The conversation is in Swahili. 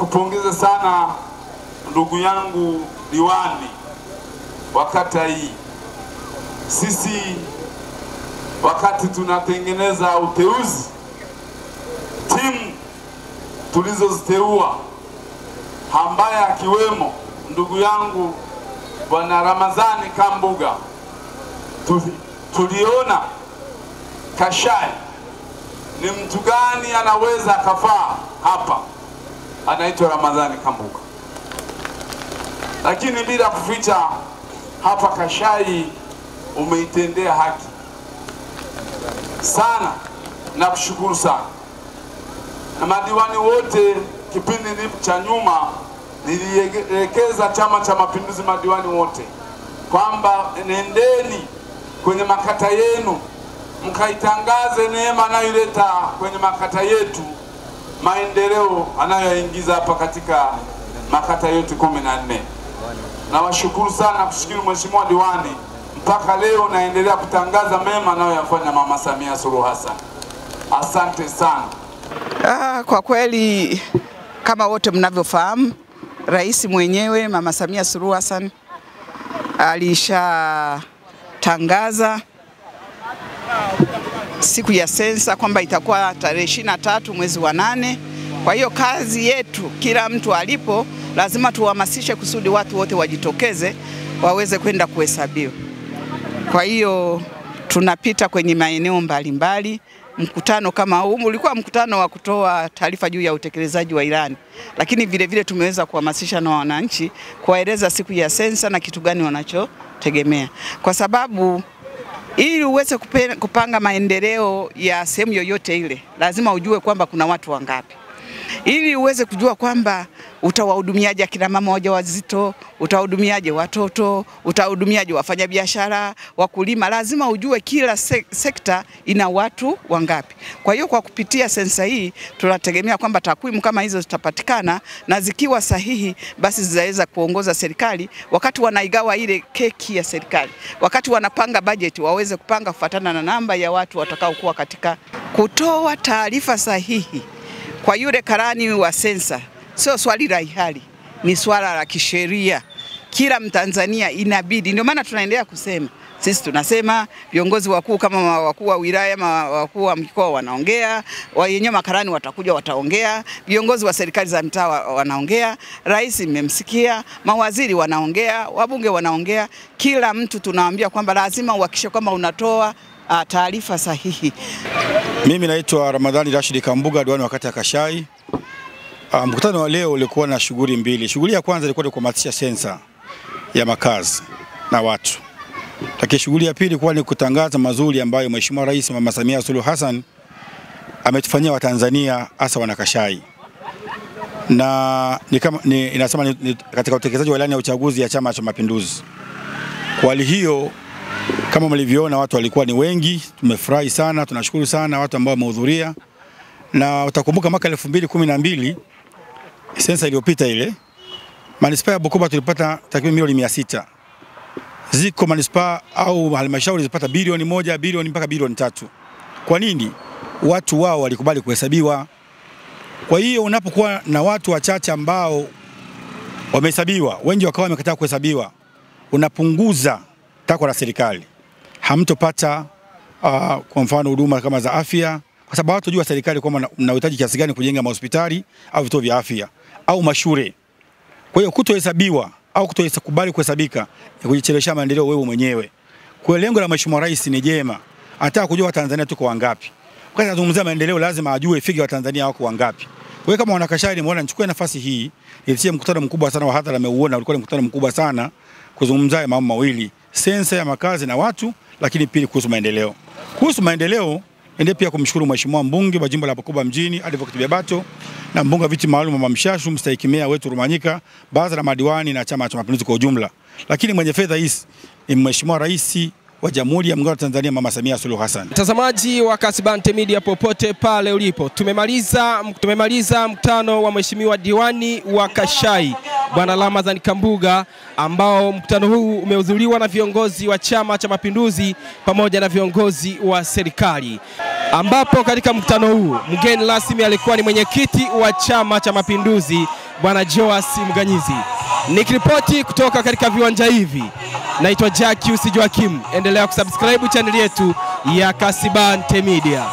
nikupongeze sana ndugu yangu diwani wa kata hii. Sisi wakati tunatengeneza uteuzi, timu tulizoziteua ambaye akiwemo ndugu yangu bwana Ramadhani Kambuga, tuli, tuliona Kashai ni mtu gani anaweza akafaa hapa, anaitwa Ramadhani Kambuka, Lakini bila kuficha, hapa Kashai umeitendea haki. Sana. Na kushukuru sana, na madiwani wote kipindi cha nyuma nilielekeza Chama cha Mapinduzi madiwani wote kwamba nendeni kwenye makata yenu mkaitangaze neema anayoileta kwenye makata yetu, maendeleo anayoyaingiza hapa katika makata yote kumi na nne. Nawashukuru sana kushukuru Mheshimiwa diwani, mpaka leo naendelea kutangaza mema anayoyafanya Mama Samia Suluhu Hassan. Asante sana. Ah, kwa kweli kama wote mnavyofahamu, rais mwenyewe Mama Samia Suluhu Hassan alishatangaza siku ya sensa kwamba itakuwa tarehe ishirini na tatu mwezi wa nane. Kwa hiyo kazi yetu, kila mtu alipo, lazima tuhamasishe kusudi watu wote wajitokeze waweze kwenda kuhesabiwa. Kwa hiyo tunapita kwenye maeneo mbalimbali. Mkutano kama huu ulikuwa mkutano wa kutoa taarifa juu ya utekelezaji wa ilani, lakini vile vile tumeweza kuhamasisha na wananchi, kuwaeleza siku ya sensa na kitu gani wanachotegemea, kwa sababu ili uweze kupanga maendeleo ya sehemu yoyote ile, lazima ujue kwamba kuna watu wangapi, ili uweze kujua kwamba utawahudumiaje akina mama wajawazito, utawahudumiaje watoto, utawahudumiaje wafanyabiashara, wakulima. Lazima ujue kila sek sekta ina watu wangapi. Kwa hiyo kwa kupitia sensa hii tunategemea kwamba takwimu kama hizo zitapatikana na zikiwa sahihi, basi zitaweza kuongoza serikali wakati wanaigawa ile keki ya serikali, wakati wanapanga bajeti waweze kupanga kufuatana na namba ya watu watakaokuwa katika kutoa taarifa sahihi kwa yule karani wa sensa sio swali la hiari, ni swala la kisheria. Kila Mtanzania inabidi, ndio maana tunaendelea kusema sisi tunasema viongozi wakuu kama wakuu wa wilaya wakuu wa mkoa wanaongea, wenyewe makarani watakuja wataongea, viongozi wa serikali za mtaa wanaongea, rais mmemsikia, mawaziri wanaongea, wabunge wanaongea, kila mtu tunawaambia kwamba lazima uhakikishe kwamba unatoa taarifa sahihi. Mimi naitwa Ramadhani Rashid Kambuga, diwani wa kata ya Kashai. Uh, mkutano wa leo ulikuwa na shughuli mbili. Shughuli ya kwanza ilikuwa ni kuhamasisha sensa ya makazi na watu, lakini shughuli ya pili ilikuwa ni kutangaza mazuri ambayo Mheshimiwa Rais Mama Samia Suluhu Hassan ametufanyia Watanzania hasa wanakashai na ni kama, ni, inasema ni, ni katika utekelezaji wa ilani ya uchaguzi ya Chama cha Mapinduzi. Kwa hali hiyo kama mlivyoona watu walikuwa ni wengi, tumefurahi sana, tunashukuru sana watu ambao wamehudhuria, na utakumbuka mwaka 2012 sensa iliyopita ile manispaa ya Bukoba tulipata takriban milioni mia sita. Ziko manispaa au halmashauri zilipata bilioni moja, bilioni mpaka bilioni tatu. Kwa nini? Watu wao walikubali kuhesabiwa. Kwa hiyo unapokuwa na watu wachache ambao wamehesabiwa, wengi wakawa wamekataa kuhesabiwa, unapunguza takwa la serikali, hamtopata uh, kwa mfano huduma kama za afya, kwa sababu watu jua serikali kwamba mnahitaji kiasi gani kujenga mahospitali au vituo vya afya au mashule. Kwa hiyo kutohesabiwa au kutokubali kuhesabika ni kujichelewesha maendeleo wewe mwenyewe. Kwa lengo la Mheshimiwa Rais ni jema, anataka kujua Watanzania tuko wangapi. Wakati anazungumzia maendeleo, lazima ajue figi Watanzania wako wangapi. Kwa kama wanakashari, nimeona nichukue nafasi hii nilisema mkutano mkubwa sana wa hadhara, ameuona ulikuwa ni mkutano mkubwa sana kuzungumzia mambo mawili, sensa ya makazi na watu, lakini pili kuhusu maendeleo. Kuhusu maendeleo Ende pia kumshukuru Mheshimiwa mbunge wa jimbo la Bukoba mjini Advocate Bebato na mbunge wa viti maalum Mama Mshashu, mstahiki meya wetu Rumanyika, baraza la madiwani na Chama cha Mapinduzi kwa ujumla. Lakini mwenye fedha hizi ni Mheshimiwa Rais wa Jamhuri ya Muungano wa Tanzania Mama Samia Suluhu Hassan. Mtazamaji wa Kasibante Media popote pale ulipo, tumemaliza tumemaliza mkutano wa Mheshimiwa diwani wa Kashai Bwana Ramadhan Kambuga, ambao mkutano huu umehudhuriwa na viongozi wa Chama cha Mapinduzi pamoja na viongozi wa serikali. Ambapo katika mkutano huu mgeni rasmi alikuwa ni mwenyekiti wa Chama cha Mapinduzi Bwana Joas Mganyizi. Nikiripoti kutoka katika viwanja hivi, naitwa Jacques Joakim. Endelea kusubscribe chaneli yetu ya Kasibante Media.